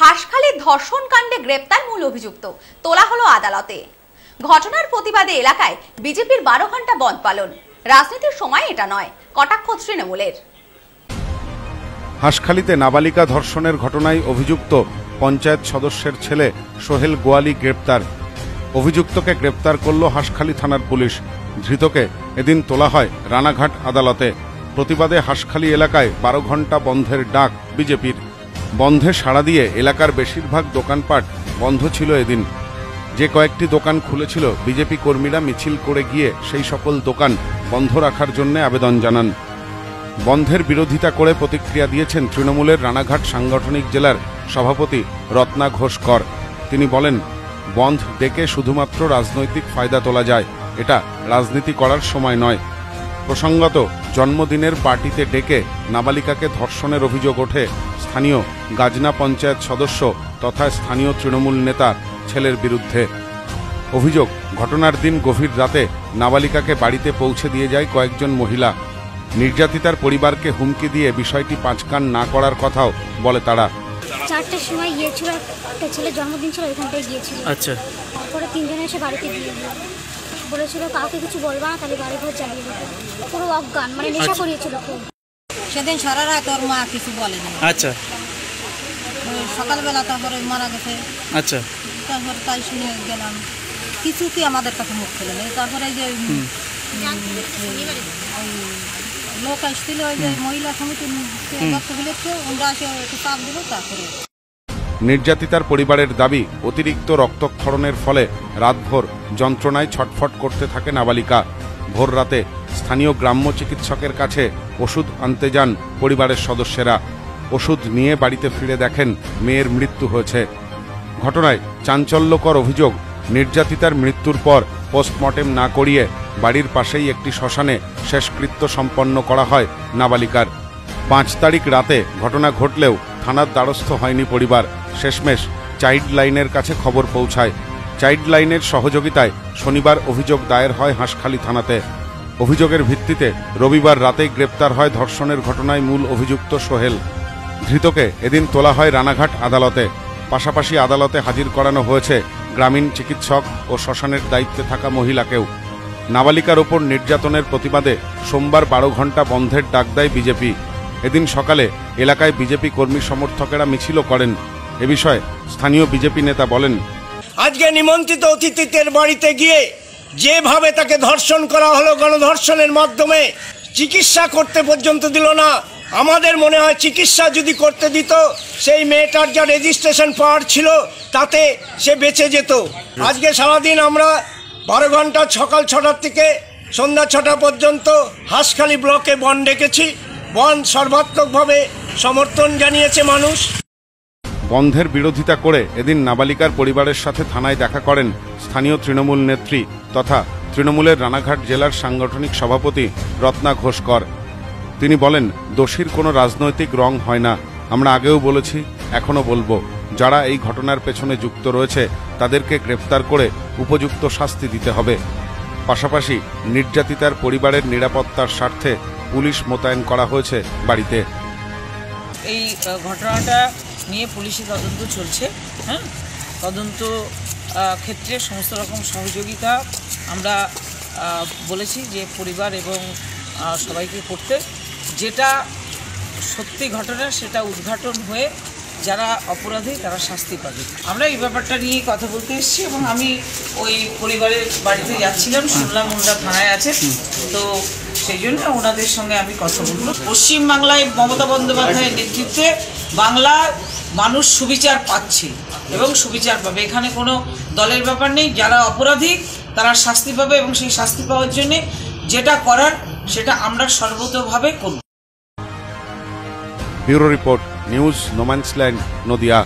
হাঁসখালী ধর্ষণ কাণ্ডে গ্রেপ্তার মূল অভিযুক্ত। তোলা হলো আদালতে। ঘটনার প্রতিবাদে এলাকায় বিজেপির বারো ঘণ্টা বন্ধ পালন। রাজনীতির সময় এটা নয়, কটাক্ষ তৃণমূলের। হাঁসখালিতে নাবালিকা ধর্ষণের ঘটনায় অভিযুক্ত পঞ্চায়েত সদস্যের ছেলে সোহেল গোয়ালি গ্রেপ্তার। অভিযুক্তকে গ্রেপ্তার করল হাঁসখালি থানার পুলিশ। ধৃতকে এদিন তোলা হয় রানাঘাট আদালতে। প্রতিবাদে হাঁসখালি এলাকায় বারো ঘণ্টা বন্ধের ডাক বিজেপির। বন্ধে সাড়া দিয়ে এলাকার বেশিরভাগ দোকানপাট বন্ধ ছিল এদিন। যে কয়েকটি দোকান খুলেছিল, বিজেপি কর্মীরা মিছিল করে গিয়ে সেই সকল দোকান বন্ধ রাখার জন্য আবেদন জানান। বন্ধের বিরোধিতা করে প্রতিক্রিয়া দিয়েছেন তৃণমূলের রানাঘাট সাংগঠনিক জেলার সভাপতি রত্না ঘোষ কর। তিনি বলেন, বন্ধ ডেকে শুধুমাত্র রাজনৈতিক ফায়দা তোলা যায়, এটা রাজনীতি করার সময় নয়। প্রসঙ্গত জন্মদিনের পার্টিতে ডেকে নাবালিকাকে ধর্ষণের অভিযোগ ওঠে স্থানীয় গাজনা পঞ্চায়েত সদস্য তথা স্থানীয় তৃণমূল নেতা ছেলের বিরুদ্ধে। অভিযোগ ঘটনার দিন গভীর রাতে নাবালিকাকে বাড়িতে পৌঁছে দিয়ে যায় কয়েকজন মহিলা। নির্যাতিতার পরিবারকে হুমকি দিয়ে বিষয়টি পাঁচকান না করার কথাও বলে তারা। চারটের সময় গিয়েছিল একটা ছেলের জন্মদিন ছিল ওইখানটায় গিয়েছিল। আচ্ছা। তারপরে তিনজনে এসে বাড়িতে দিয়ে বলেছিল কাউকে কিছু বলবা না তাহলে বাড়ি ঘর জ্বালিয়ে দেবে পুরো অজ্ঞান মানে নেশা আচ্ছা। করিয়েছিল খুব। সেদিন সারা রাত ওর মা কিছু বলেনি। আচ্ছা। সকালবেলা তারপরে মারা গেছে। আচ্ছা। তারপর তাই শুনে গেলাম কিছু কি আমাদের কাছে মুখ খুলে নেই। তারপরে এই যে লোক আসছিল ওই যে মহিলা সমিতির দত্তগুলো ওরা এসে একটু চাপ দিল তারপরে নির্যাতিতার পরিবারের দাবি, অতিরিক্ত রক্তক্ষরণের ফলে রাতভর যন্ত্রণায় ছটফট করতে থাকে নাবালিকা। ভোর রাতে স্থানীয় গ্রাম্য চিকিৎসকের কাছে ওষুধ আনতে যান পরিবারের সদস্যেরা। ওষুধ নিয়ে বাড়িতে ফিরে দেখেন মেয়ের মৃত্যু হয়েছে। ঘটনায় চাঞ্চল্যকর অভিযোগ, নির্যাতিতার মৃত্যুর পর পোস্টমর্টেম না করিয়ে বাড়ির পাশেই একটি শ্মশানে শেষকৃত্য সম্পন্ন করা হয় নাবালিকার। পাঁচ তারিখ রাতে ঘটনা ঘটলেও থানার দ্বারস্থ হয়নি পরিবার। শেষমেশ চাইল্ড লাইনের কাছে খবর পৌঁছায়। চাইল্ড লাইনের সহযোগিতায় শনিবার অভিযোগ দায়ের হয় হাঁসখালি থানাতে। অভিযোগের ভিত্তিতে রবিবার রাতেই গ্রেপ্তার হয় ধর্ষণের ঘটনায় মূল অভিযুক্ত সোহেল। ধৃতকে এদিন তোলা হয় রানাঘাট আদালতে। পাশাপাশি আদালতে হাজির করানো হয়েছে গ্রামীণ চিকিৎসক ও শ্মশানের দায়িত্বে থাকা মহিলাকেও। নাবালিকার ওপর নির্যাতনের প্রতিবাদে সোমবার বারো ঘণ্টা বন্ধের ডাক দেয় বিজেপি। এদিন সকালে এলাকায় বিজেপি কর্মী সমর্থকেরা মিছিলও করেন। এ বিষয়ে স্থানীয় বিজেপি নেতা বলেন, আজকে নিমন্ত্রিত অতিথিদের বাড়িতে গিয়ে যেভাবে তাকে ধর্ষণ করা হলো গণধর্ষণের মাধ্যমে, চিকিৎসা করতে পর্যন্ত দিল না। আমাদের মনে হয় চিকিৎসা যদি করতে দিত, সেই মেয়েটার যা রেজিস্ট্রেশন পাওয়ার ছিল, তাতে সে বেঁচে যেত। আজকে সারাদিন আমরা বারো ঘণ্টা সকাল ছটার থেকে সন্ধ্যা ছটা পর্যন্ত হাঁসখালি ব্লকে বন ডেকেছি। বন সর্বাত্মকভাবে সমর্থন জানিয়েছে মানুষ। বন্ধের বিরোধিতা করে এদিন নাবালিকার পরিবারের সাথে থানায় দেখা করেন স্থানীয় তৃণমূল নেত্রী তথা তৃণমূলের রানাঘাট জেলার সাংগঠনিক সভাপতি রত্না ঘোষকর তিনি বলেন, দোষীর কোনো রাজনৈতিক রং হয় না। আমরা আগেও বলেছি, এখনও বলব। যারা এই ঘটনার পেছনে যুক্ত রয়েছে, তাদেরকে গ্রেফতার করে উপযুক্ত শাস্তি দিতে হবে। পাশাপাশি নির্যাতিতার পরিবারের নিরাপত্তার স্বার্থে পুলিশ মোতায়েন করা হয়েছে বাড়িতে। এই ঘটনাটা নিয়ে পুলিশি তদন্ত চলছে হ্যাঁ? তদন্ত ক্ষেত্রে সমস্ত রকম সহযোগিতা আমরা বলেছি যে পরিবার এবং সবাইকে করতে। যেটা সত্যি ঘটনা, সেটা উদ্ঘাটন হয়ে যারা অপরাধী, তারা শাস্তি পাবে। আমরা এই ব্যাপারটা নিয়ে কথা বলতে এসেছি এবং আমি ওই পরিবারের বাড়িতে যাচ্ছিলাম, শুনলাম ওনারা থানায় আছে। তো সেই জন্য ওনাদের সঙ্গে আমি কথা বলব। পশ্চিমবাংলায় মমতা বন্দ্যোপাধ্যায়ের নেতৃত্বে বাংলা মানুষ সুবিচার পাচ্ছে এবং সুবিচার পাবে। এখানে কোনো দলের ব্যাপার নেই, যারা অপরাধী, তারা শাস্তি পাবে এবং সেই শাস্তি পাওয়ার জন্যে যেটা করার, সেটা আমরা সর্বতভাবে করব। Bureau report news no man's land Nadia